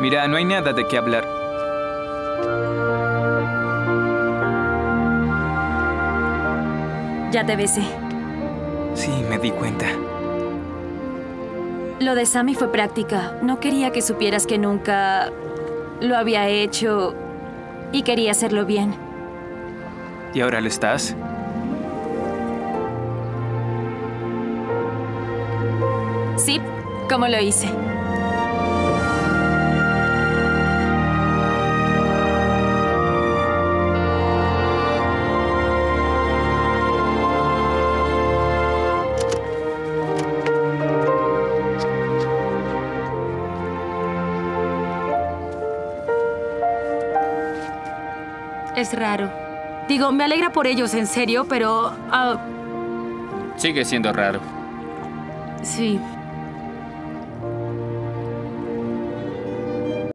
Mira, no hay nada de qué hablar. Ya te besé. Sí, me di cuenta. Lo de Sammy fue práctica. No quería que supieras que nunca lo había hecho y quería hacerlo bien. ¿Y ahora lo estás? Sí, como lo hice. Es raro. Digo, me alegra por ellos, en serio, pero... ah, Sigue siendo raro. sí,